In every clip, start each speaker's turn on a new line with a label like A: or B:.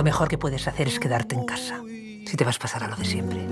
A: lo mejor que puedes hacer es quedarte en casa. Si te vas a pasar a lo de siempre.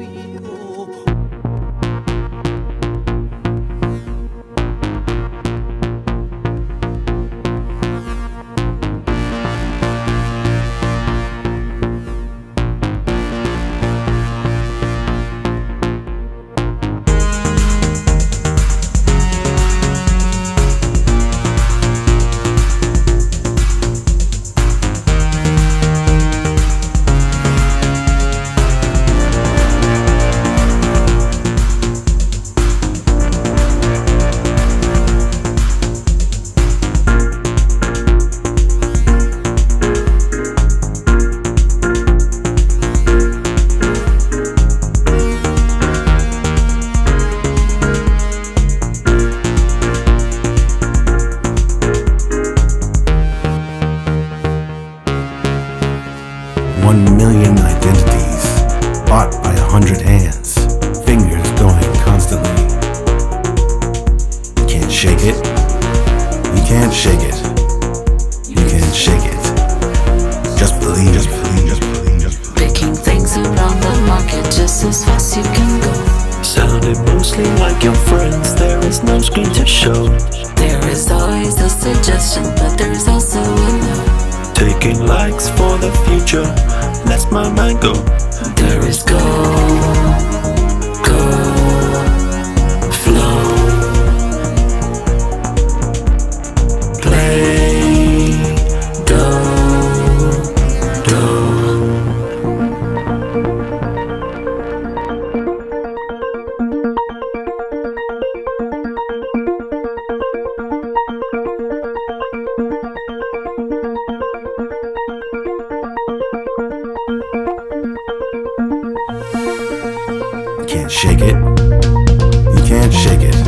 B: Can't shake it. You can't shake it. Just believe, just believe, just believe, just
C: believe. Picking things around the market just as fast you can go.
D: Sounded mostly like your friends, there is no screen to show.
C: There is always a suggestion, but there's also a no.
D: Taking likes for the future, lets my mind go. There
C: is go,
B: can't shake it. You can't shake it.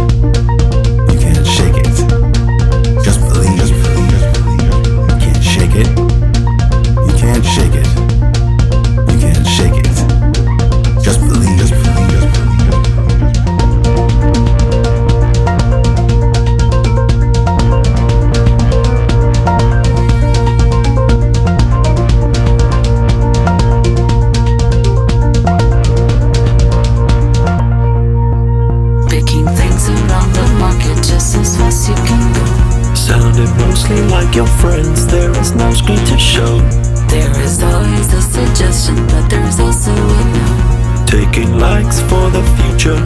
D: Sounded mostly like your friends, there is no screen to show.
C: There is always a suggestion, but there's also a no.
D: Taking likes for the future,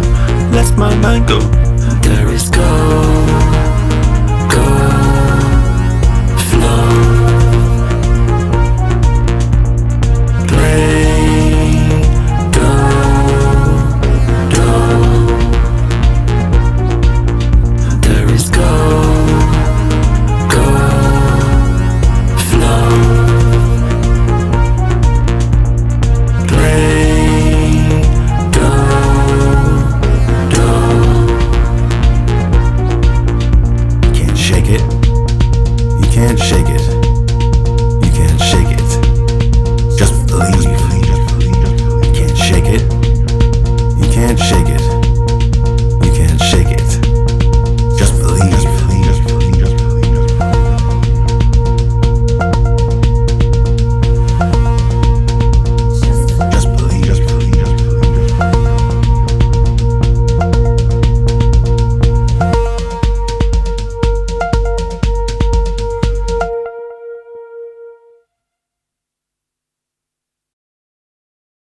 D: lets my mind go. There is go, go,
B: like it. You can't shake it. You can't shake it. Just believe.